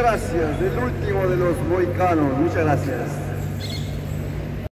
Muchas gracias. El último de los moicanos. Muchas gracias.